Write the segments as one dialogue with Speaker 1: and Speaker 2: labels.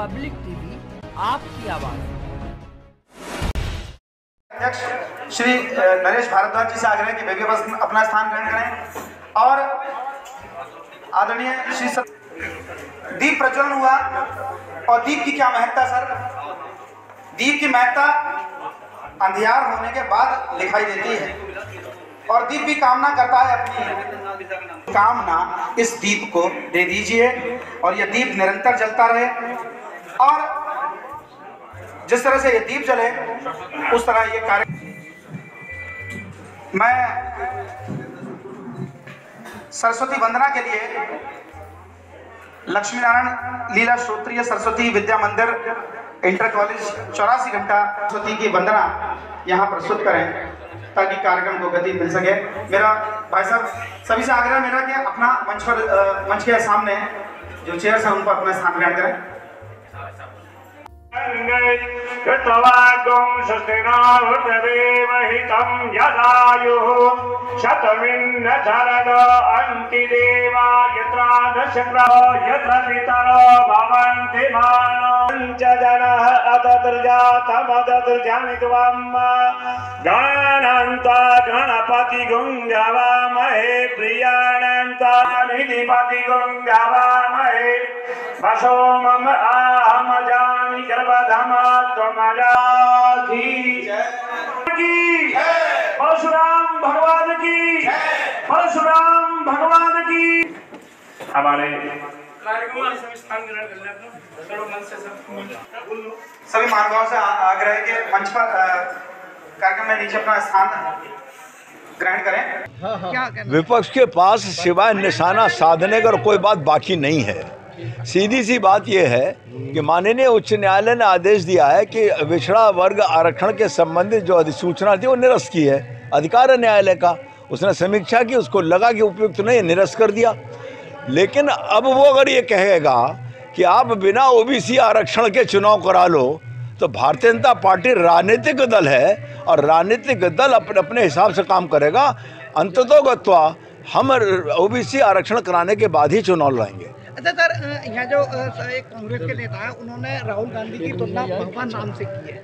Speaker 1: Public TV, आपकी आवाज़।
Speaker 2: अध्यक्ष श्री नरेश भारद्वाज जी से आग्रह कि वे भी अपना स्थान ग्रहण करें। और आदरणीय श्री सत... दीप प्रज्वलन हुआ। और दीप की क्या महत्ता सर? दीप की महत्ता अंधियार होने के बाद दिखाई देती है। और दीप भी कामना करता है अपनी कामना इस दीप को दे दीजिए। और यह दीप निरंतर जलता रहे। और जिस तरह से ये दीप जले, उस तरह ये कार्य मैं सरस्वती वंदना के लिए लक्ष्मी नारायण लीला श्रोत्रीय सरस्वती विद्या मंदिर, इंटर कॉलेज, चौरासी घंटा सरस्वती की वंदना यहाँ प्रस्तुत करें, ताकि कार्यक्रम को गति मिल सके। मेरा भाई साहब, सभी से आग्रह मेरा कि अपना मंच पर मंच के सामने जो चेयर्स हैं, उन पर अपना स्थान ग्रहण करें।
Speaker 3: कृतवागं श्रिना यदायुः शतमिन्न धरद अन्तिदे देवा यत्र पितरो भवन्ति मानो च जनः अतदृजातमदृजानित्वम् गणान्ता गणपति मम आहम जानि गर्भधम त्वमराधी की परशुराम भगवान की परशुराम भगवान की हमारे
Speaker 2: सभी मानवाओं से आग्रह है कि मंच पर कार्यक्रम में नीचे अपना स्थान ग्रहण करें।
Speaker 4: विपक्ष के पास सिवाय निशाना साधने का कोई बात बाकी नहीं है। सीधी सी बात यह है कि माननीय उच्च न्यायालय ने आदेश दिया है कि पिछड़ा वर्ग आरक्षण के संबंधित जो अधिसूचना थी वो निरस्त की है। अधिकार है न्यायालय का। उसने समीक्षा की उसको लगा कि उपयुक्त नहीं निरस्त कर दिया। लेकिन अब वो अगर ये कहेगा कि आप बिना ओबीसी आरक्षण के चुनाव करा लो तो भारतीय जनता पार्टी राजनीतिक दल है और राजनीतिक दल अपने अपने हिसाब से काम करेगा। अंततोगत्वा हम ओबीसी आरक्षण कराने के बाद ही चुनाव लड़ेंगे।
Speaker 5: अच्छा सर यहाँ जो एक कांग्रेस के नेता है उन्होंने राहुल गांधी की तुलना भगवान नाम से की है।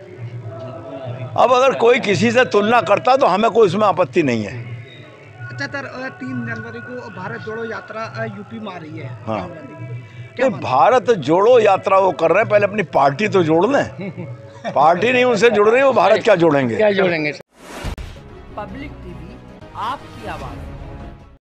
Speaker 4: अब अगर कोई किसी से तुलना करता तो हमें कोई उसमें आपत्ति नहीं है।
Speaker 5: अच्छा सर तीन जनवरी को भारत जोड़ो यात्रा यूपी में आ रही है।
Speaker 4: हाँ।
Speaker 5: राहुल क्या
Speaker 4: भारत जोड़ो यात्रा वो कर रहे हैं पहले अपनी पार्टी तो जोड़ लें। पार्टी नहीं उनसे जुड़ रही वो भारत क्या जोड़ेंगे? क्या जोड़ेंगे?
Speaker 1: पब्लिक टीवी आपकी आवाज़।